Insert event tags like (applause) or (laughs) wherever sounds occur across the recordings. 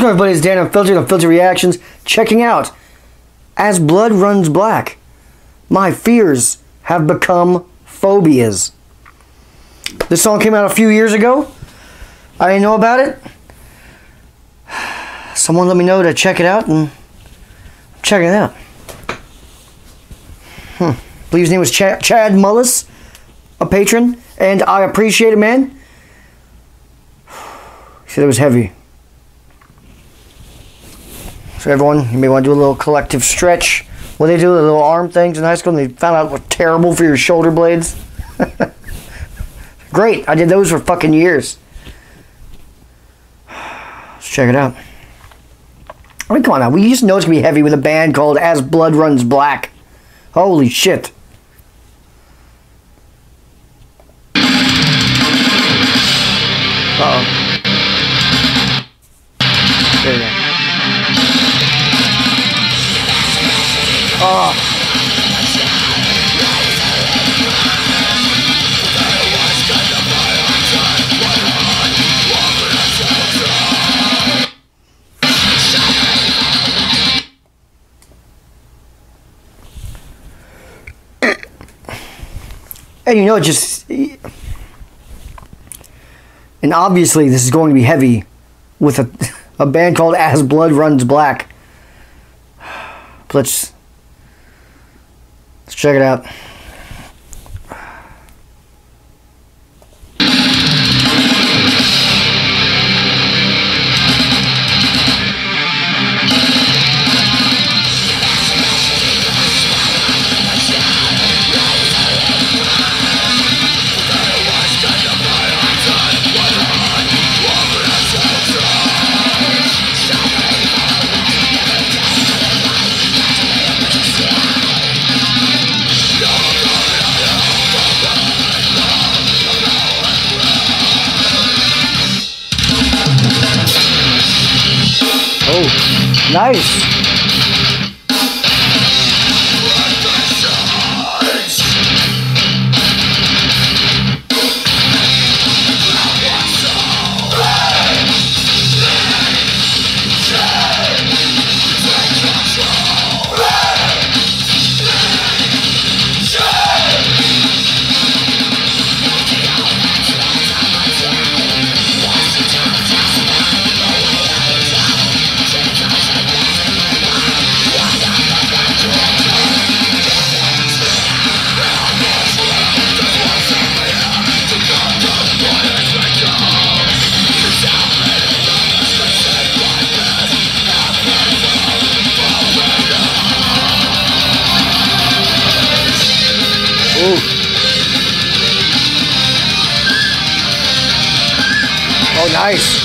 What's going on, everybody? It's Dan Unfiltered, Unfiltered Reactions. Checking out As Blood Runs Black. My fears have become phobias. This song came out a few years ago. I didn't know about it. Someone let me know to check it out and check it out. Hmm. I believe his name was Chad, Chad Mullis, a Patreon, and I appreciate it, man. (sighs) He said it was heavy. So everyone, you may want to do a little collective stretch. What they do, the little arm things in high school, and they found out what terrible for your shoulder blades. (laughs) Great, I did those for fucking years. Let's check it out. I mean, come on now. We used to know it's gonna be heavy with a band called As Blood Runs Black. Holy shit. And you know, just. And obviously, this is going to be heavy with a, a band called As Blood Runs Black. But let's. Let's check it out. Nice. Ooh. Oh, nice.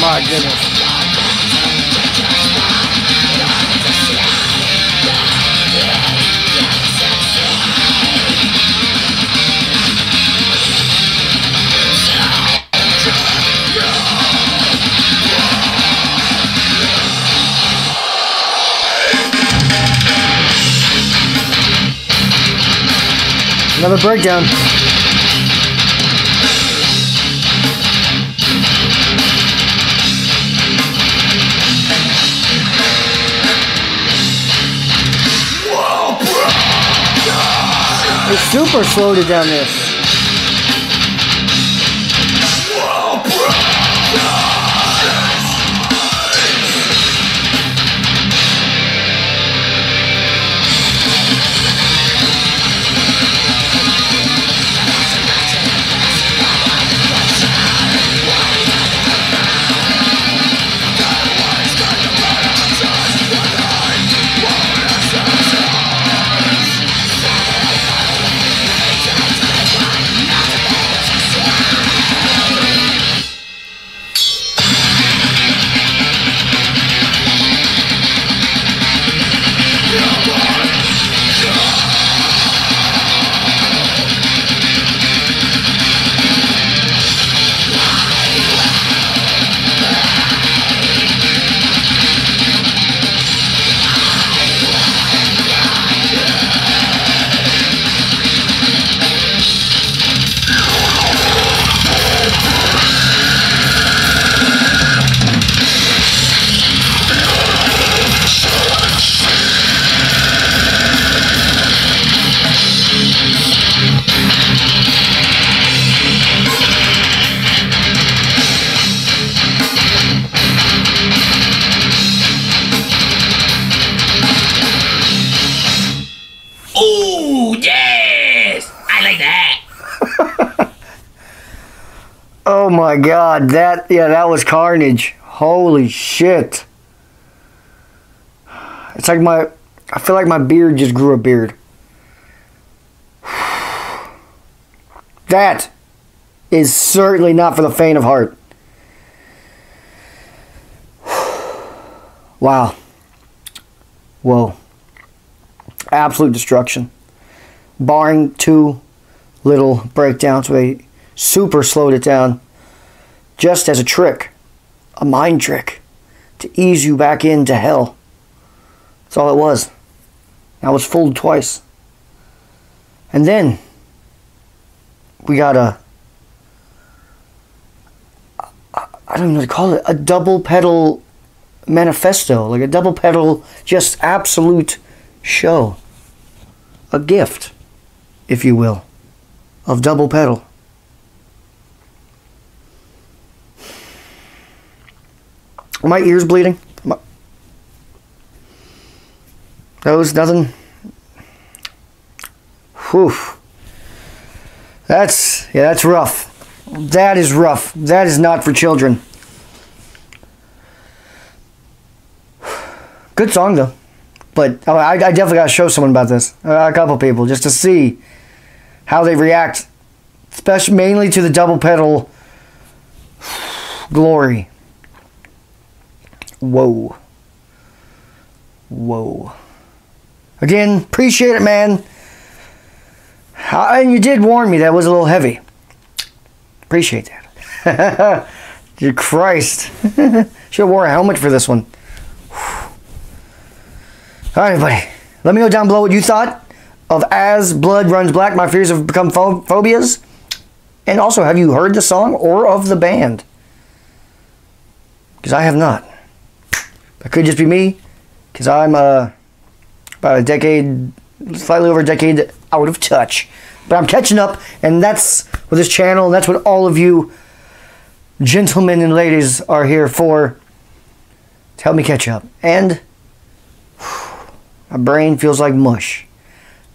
My goodness. Another breakdown. They super slowed it down this. My god, that yeah, that was carnage. Holy shit. It's like my I feel like my beard just grew a beard. (sighs) That is certainly not for the faint of heart. (sighs) Wow. Whoa. Absolute destruction. Barring two little breakdowns where they super slowed it down just as a trick, a mind trick to ease you back into hell. That's all it was. I was fooled twice. And then we got a I don't know what to call it, a double pedal manifesto, like a double pedal, just absolute show. A gift, if you will, of double pedal. My ears bleeding? My, those, nothing. Whew. That's, yeah, that's rough. That is rough. That is not for children. Good song though, but oh, I, I definitely got to show someone about this. A couple people just to see how they react, especially mainly to the double pedal (sighs) glory. Whoa. Whoa. Again, appreciate it, man. Uh, and you did warn me that was a little heavy. Appreciate that. (laughs) Dear Christ. (laughs) Should have wore a helmet for this one. (sighs) All right, everybody. Let me know down below what you thought of As Blood Runs Black, My Fears Have Become Pho Phobias. And also, have you heard the song or of the band? Because I have not. That could just be me, because I'm uh, about a decade, slightly over a decade out of touch. But I'm catching up, and that's what this channel, and that's what all of you gentlemen and ladies are here for. To help me catch up. And (sighs) my brain feels like mush.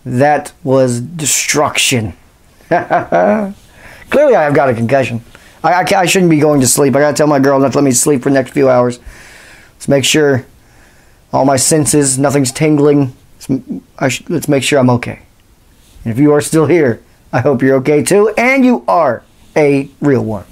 That was destruction. (laughs) Clearly, I have got a concussion. I, I, I, shouldn't be going to sleep. I gotta tell my girl not to let me sleep for the next few hours. Let's make sure all my senses, nothing's tingling. Let's, let's make sure I'm okay. And if you are still here, I hope you're okay too, and you are a real one.